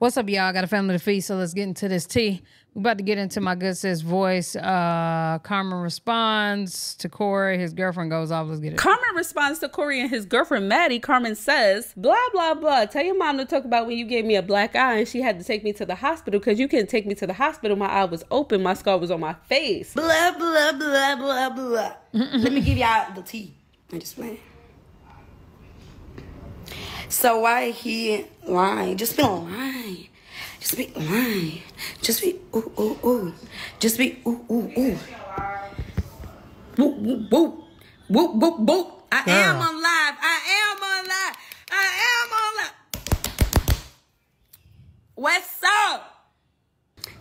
What's up, y'all? I got a family to feed, so let's get into this tea. We're about to get into my good sis voice. Uh Carmen responds to Corey. His girlfriend goes off. Let's get it. Carmen responds to Corey and his girlfriend Maddie. Carmen says, blah, blah, blah. Tell your mom to talk about when you gave me a black eye and she had to take me to the hospital because you couldn't take me to the hospital. My eye was open. My scar was on my face. Blah, blah, blah, blah, blah. Let me give y'all the tea. I'm just playing. So why he lying? Just be lying. Just be lying. Just be ooh ooh ooh. Just be ooh ooh ooh. Whoop whoop whoop. Whoop whoop whoop. I am Girl. on live. I am on live. I am on live. What's up?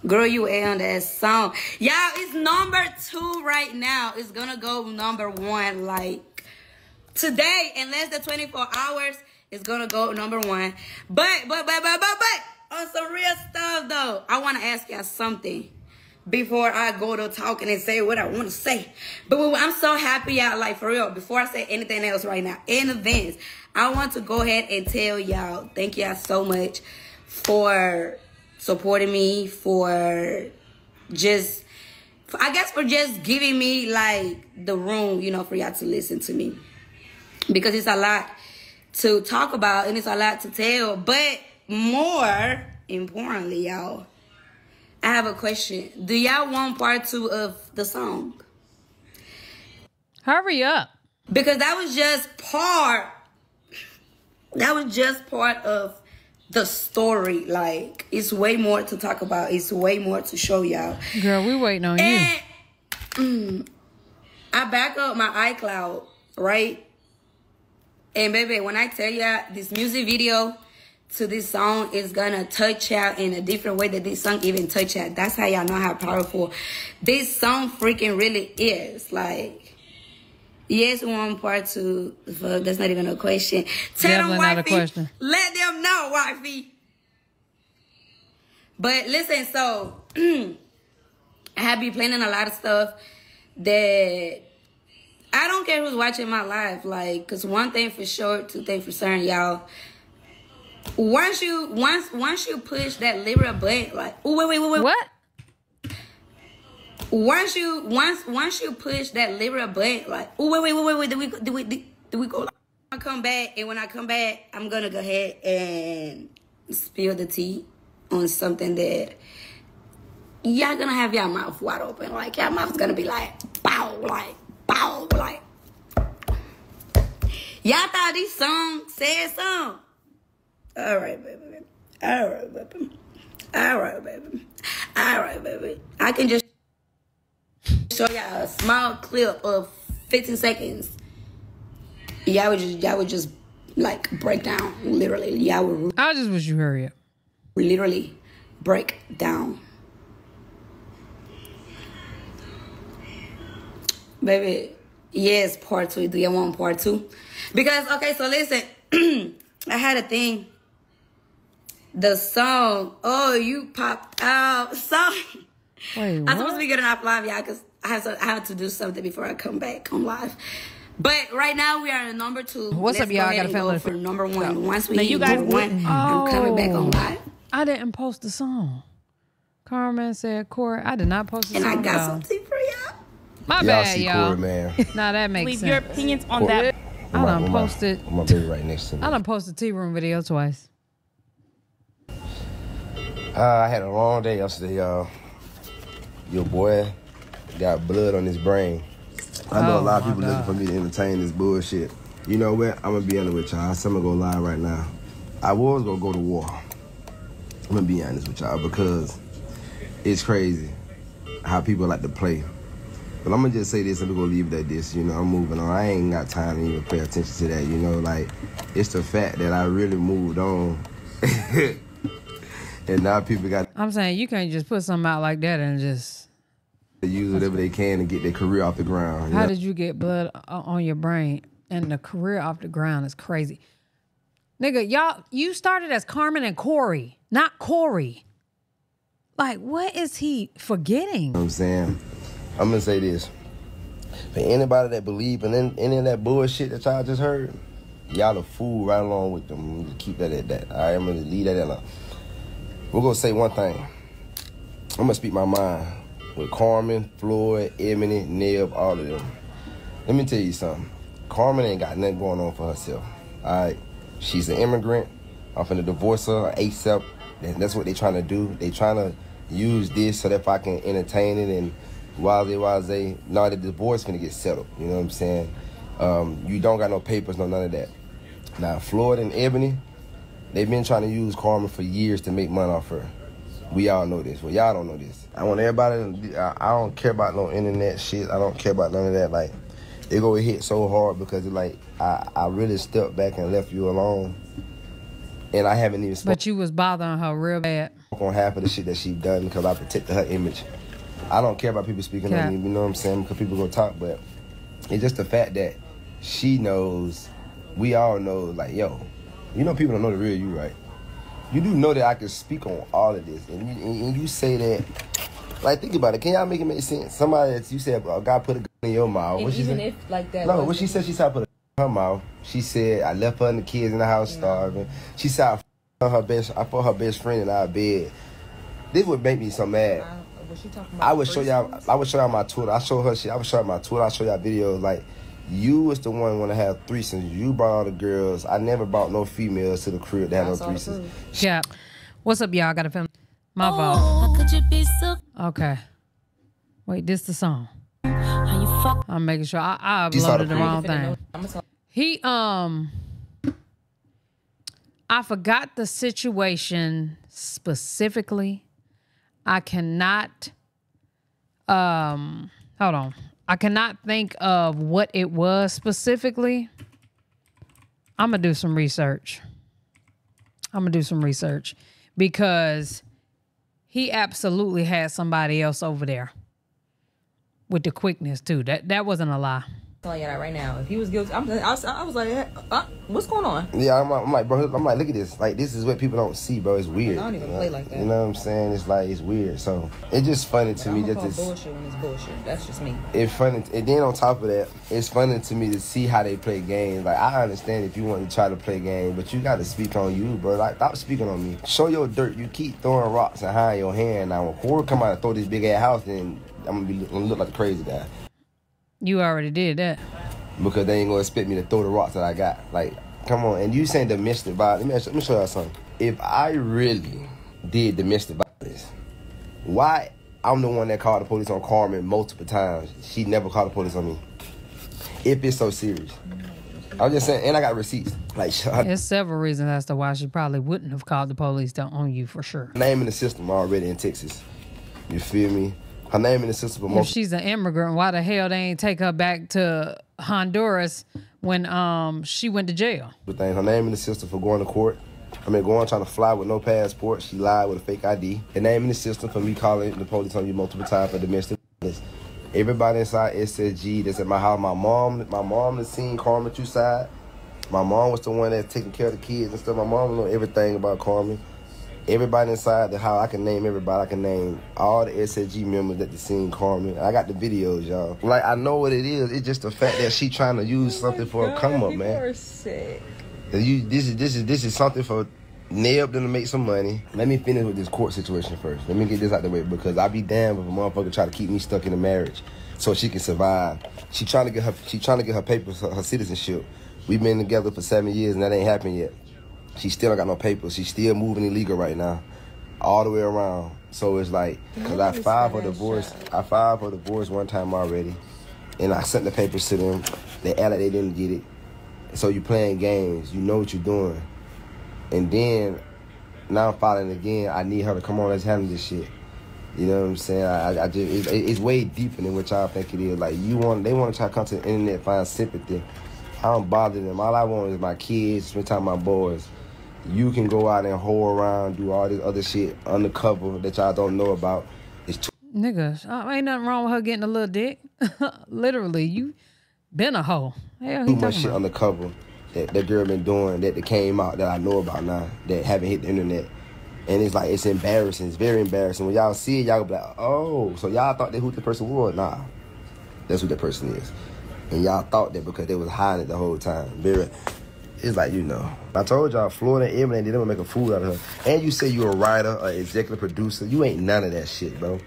Girl, you A on that song. Y'all, it's number two right now. It's gonna go number one like today in less than 24 hours it's gonna go number one but but but but but but on some real stuff though i want to ask y'all something before i go to talking and say what i want to say but i'm so happy y'all like for real before i say anything else right now in advance i want to go ahead and tell y'all thank y'all so much for supporting me for just I guess for just giving me like the room, you know, for y'all to listen to me. Because it's a lot to talk about and it's a lot to tell. But more importantly, y'all, I have a question. Do y'all want part two of the song? Hurry up. Because that was just part that was just part of the story. Like it's way more to talk about. It's way more to show y'all. Girl, we waiting on you. And mm, I back up my iCloud, right? And baby, when I tell y'all this music video to this song is gonna touch out in a different way that this song even touch out. That's how y'all know how powerful this song freaking really is. Like, yes, one part two. Fuck, that's not even a question. Tell them Definitely not a question. Let them know, wifey. But listen, so I have been planning a lot of stuff that I don't care who's watching my life. Like, cause one thing for sure, two things for certain, y'all. Once you once once you push that Libra button, like, oh wait wait wait wait. What? Once you once once you push that Libra button, like, oh wait wait wait wait wait. Do we do we do, do we go? Like, I come back, and when I come back, I'm gonna go ahead and spill the tea on something that y'all gonna have y'all mouth wide open. Like y'all mouth's gonna be like bow, like bow, like. Y'all thought this song said something. All right, baby. All right, baby. All right, baby. All right, baby. I can just show y'all a small clip of 15 seconds. Y'all would just, y'all would just like break down. Literally, y'all would I just wish you hurry up. literally break down. Baby, yes, part two. Do you want part two? Because, okay, so listen, I had a thing. The song, oh, you popped out. Song. Wait, I'm supposed to be getting off live, y'all, because I have, to, I have to do something before I come back on live. But right now we are in number two. What's Let's up, y'all? I got a and go for number one. Once we Now, you guys number one, I'm coming back on Oh. live. I didn't post the song. Carmen said, Corey, I did not post the And song. I got though. something for y'all. My Y'all bad, see y'all. Corey, man. Nah, that makes Leave sense. your opinions on Corey. that. I done With my- posted. with My baby right next to me. I done posted tea room video twice. Uh, I had a long day yesterday, y'all. Your boy got blood on his brain. I know Oh, a lot of people looking for me to entertain this bullshit. You know what? I'm gonna be honest with y'all. So I'm gonna go live right now. I was gonna go to war. I'm gonna be honest with y'all because it's crazy how people like to play. But I'm gonna just say this and we're gonna leave it at this. You know, I'm moving on. I ain't got time to even pay attention to that. You know, like it's the fact that I really moved on. and now people got I'm saying you can't just put something out like that and just. to use whatever they can to get their career off the ground. How know? did you get blood on your brain and the career off the ground is crazy. Nigga, y'all, you started as Carmen and Corey, not Corey. Like, what is he forgetting? You know what I'm saying? I'm gonna say this. For anybody that believe in any, of that bullshit that y'all just heard, y'all a fool right along with them. Keep that at that. Right, I'm gonna leave that alone. We're gonna say one thing. I'm gonna speak my mind with Carmen, Floyd, Ebony, Neb, all of them. Let me tell you something. Carmen ain't got nothing going on for herself. All right, she's an immigrant. I'm finna divorce her ASAP. And that's what they trying to do. They trying to use this so that if I can entertain it and wise wise. Now the divorce finna get settled. You know what I'm saying? Um, you don't got no papers, no none of that. Now Floyd and Ebony, they've been trying to use Carmen for years to make money off her. We all know this. Well, y'all don't know this. I want everybody. I, I don't care about no internet shit. I don't care about none of that. Like, it go hit so hard because it like I, I really stepped back and left you alone, and I haven't even. But you was bothering her real bad. On half of the shit that she done because I protected her image. I don't care about people speaking yeah. on me. You know what I'm saying? Because people go talk, but it's just the fact that she knows. We all know, like, yo, you know, people don't know the real you, right? You do know that I can speak on all of this, and you, and you say that. Like, think about it. Can y'all make it make sense? Somebody that you said a guy put a gun in your mouth. what even if like that. No, what she said, she said I put a gun in her mouth. She said I left her and the kids in the house yeah. starving. She said I her best. I put her best friend in our bed. This would make me so mad. I uh, would show y'all. I would show y'all my Twitter. I show her shit. I would show y'all my Twitter. I show y'all videos like. You was the one want to have threesomes. You brought all the girls. I never brought no females to the crib that had no threesomes. Yeah. What's up, y'all? I got a film. My oh, fault. Okay. Wait, this the song. I'm making sure I, I uploaded the wrong thing. He um I forgot the situation specifically. I cannot um hold on. I cannot think of what it was specifically. I'm gonna do some research. I'm gonna do some research because he absolutely had somebody else over there with the quickness too. That that wasn't a lie telling you that right now. If he was guilty, I'm, I, was, I was like, uh, what's going on? Yeah, I'm, I'm, like, bro, I'm like, look at this. Like, this is what people don't see, bro. It's weird. I don't even play like that. You know what I'm saying? It's like it's weird. So it's just funny to but me that this bullshit when it's bullshit. That's just me. It's funny, and then on top of that, it's funny to me to see how they play games. Like, I understand if you want to try to play game, but you got to speak on you, bro. Like, stop speaking on me. Show your dirt. You keep throwing rocks and hiding your hand. Now, when Corey come out and throw this big ass house, then I'm gonna be gonna look like a crazy guy. You already did that because they ain't gonna expect me to throw the rocks that I got. Like, come on. And you saying domestic violence? Let me, let me show y'all something. If I really did domestic violence, why I'm the one that called the police on Carmen multiple times? She never called the police on me. If it's so serious. I'm just saying, and I got receipts. Like, there's several reasons as to why she probably wouldn't have called the police on you for sure. Name in the system already in Texas. You feel me? Her name in the system. If she's an immigrant, why the hell they ain't take her back to Honduras when um she went to jail? But thing, her name in the system for going to court. I mean, going trying to fly with no passport. She lied with a fake ID. The name in the system for me calling the police on you multiple times for domestic violence. Everybody inside SSG that's at my house. My mom, my mom has seen Carmen two side. My mom was the one that's taking care of the kids and stuff. My mom know everything about Carmen everybody inside the house. I can name everybody. I can name all the SSG members that the scene Carmen. I got the videos, y'all. Like I know what it is. It's just the fact that she trying to use oh something for God, a come up, man. Are sick. You, this is this is this is something for Neb them to make some money. Let me finish with this court situation first. Let me get this out the way because I be damned if a motherfucker try to keep me stuck in a marriage so she can survive. She trying to get her she trying to get her papers, her, her citizenship. We've been together for seven years and that ain't happened yet. She still got no papers. She's still moving illegal right now, all the way around. So it's like, cause I filed for divorce. I filed for divorce one time already, and I sent the papers to them. They act like they didn't get it. So you playing games. You know what you're doing, and then now I'm filing again. I need her to come on. Let's handle this shit. You know what I'm saying? I, I just it's, it's way deeper than what y'all think it is. Like you want, they want to try to come to the internet find sympathy. I don't bother them. All I want is my kids, spend time with my boys you can go out and hoe around, do all this other shit undercover that y'all don't know about. It's too- Nigga, uh, ain't nothing wrong with her getting a little dick. Literally, you been a hoe. Hell, too much shit about? undercover that that girl been doing that, that came out that I know about now that haven't hit the internet. And it's like it's embarrassing. It's very embarrassing. When y'all see it, y'all be like, oh, so y'all thought that who the person was? Nah. That's who that person is. And y'all thought that because they was hiding it the whole time. Very it's like you know. I told y'all, Floyd and Ebony, they don't make a fool out of her. And you say you're a writer, an executive producer. You ain't none of that shit, bro.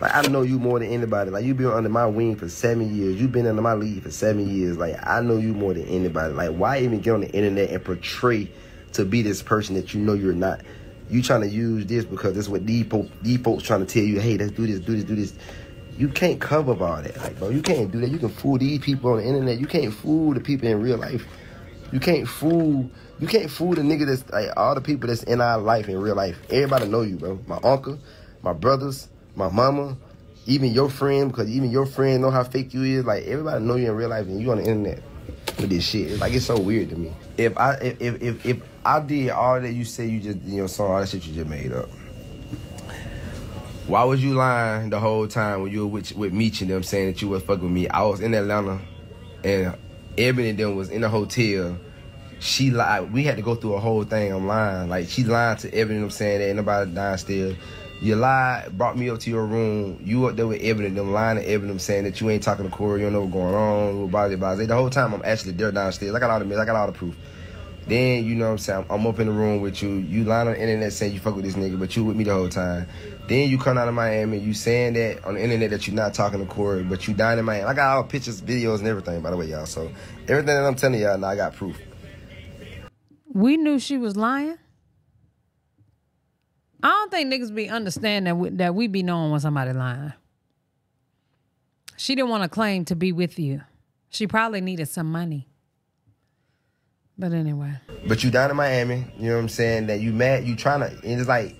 Like I know you more than anybody. Like you been under my wing for seven years. You've been under my lead for seven years. Like I know you more than anybody. Like why even get on the internet and portray to be this person that you know you're not? You trying to use this because that's what these, po- these folks trying to tell you. Hey, let's do this, do this, do this. You can't cover all that, like bro. You can't do that. You can fool these people on the internet. You can't fool the people in real life. You can't fool. You can't fool the nigga that's like all the people that's in our life in real life. Everybody know you, bro. My uncle, my brothers, my mama, even your friend, because even your friend know how fake you is. Like everybody know you in real life, and you on the internet with this shit. Like it's so weird to me. If I if if if, I did all that you say you just in your song, all that shit you just made up. Why was you lying the whole time when you were with, with Meech and them saying that you was fucking with me? I was in Atlanta and Ebony them was in the hotel. She lied. We had to go through a whole thing. I'm. Like she lied to Ebony them saying that ain't nobody downstairs. You lied, brought me up to your room. You up there with Ebony them lying to Ebony saying that you ain't talking to Corey. You don't know what's going on. Blah, blah, blah. The whole time I'm actually there downstairs. I got all the I got all the proof. Then you know what I'm saying I'm up in the room with you. You lying on the internet saying you fuck with this nigga, but you with me the whole time. Then you come out of Miami, you saying that on the internet that you're not talking to Corey, but you dying in Miami. I got all pictures, videos, and everything, by the way, y'all. So everything that I'm telling y'all now, I got proof. We knew she was lying. I don't think niggas be understand that we, that we be knowing when somebody lying. She didn't want to claim to be with you. She probably needed some money. But anyway, But you down in Miami, you know what I'm saying? That you mad, you trying to, and it's like,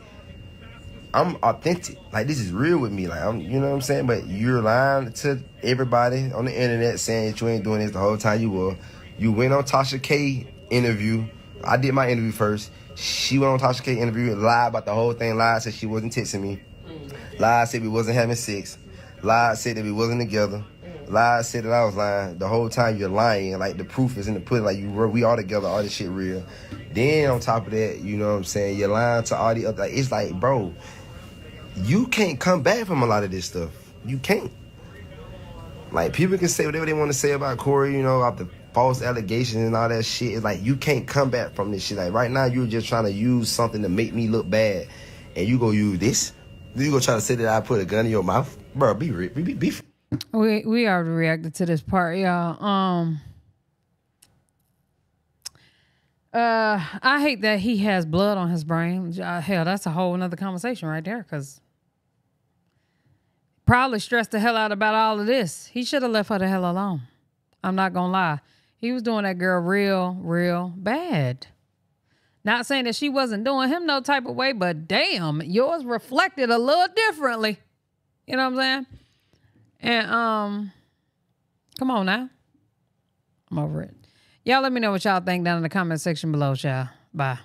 I'm authentic. Like this is real with me. Like I'm, you know what I'm saying? But you're lying to everybody on the internet saying that you ain't doing this the whole time you were. You went on Tasha K interview. I did my interview first. She went on Tasha K interview and lied about the whole thing. Lied said she wasn't texting me. Mm. Lied said we wasn't having sex. Lied said that we wasn't together. Lied said that I was lying. The whole time you're lying. Like the proof is in the pudding. Like you were, we all together. All this shit real. Then on top of that, you know what I'm saying? You're lying to all the other. Like, it's like, bro, you can't come back from a lot of this stuff. You can't. Like people can say whatever they want to say about Corey, you know, about the false allegations and all that shit. It's like you can't come back from this shit. Like right now, you're just trying to use something to make me look bad, and you go use this. You go try to say that I put a gun in your mouth, bro. Be re- be be. be we we already reacted to this part, y'all. Um. Uh, I hate that he has blood on his brain. Uh, hell, that's a whole another conversation right there. Cause probably stressed the hell out about all of this. He should have left her the hell alone. I'm not gonna lie. He was doing that girl real, real bad. Not saying that she wasn't doing him no type of way, but damn, yours reflected a little differently. You know what I'm saying? And um, come on now. I'm over it. Y'all let me know what y'all think down in the comment section below, y'all. Bye.